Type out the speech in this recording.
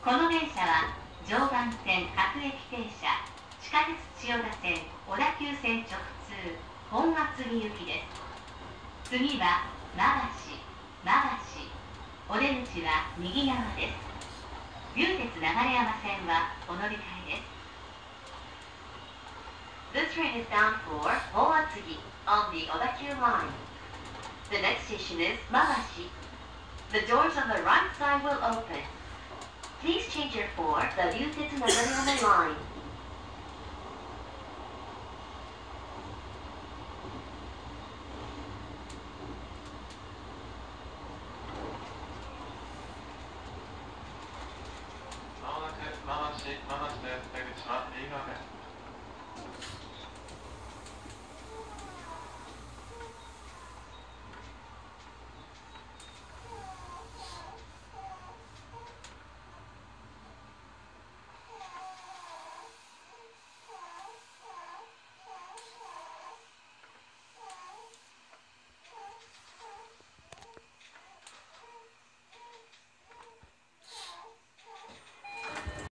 この電車は常磐線各駅停車地下鉄千代田線小田急線直通本厚木行きです次は馬橋馬橋お出口は右側です流鉄流山線はお乗り換えです This train is bound for Hoatsugi on the Odakyu line. The next station is Mabashi. The doors on the right side will open. Please change your for the Ryutetsu Nagareyama line. まもなく回し、回して出口は右側です。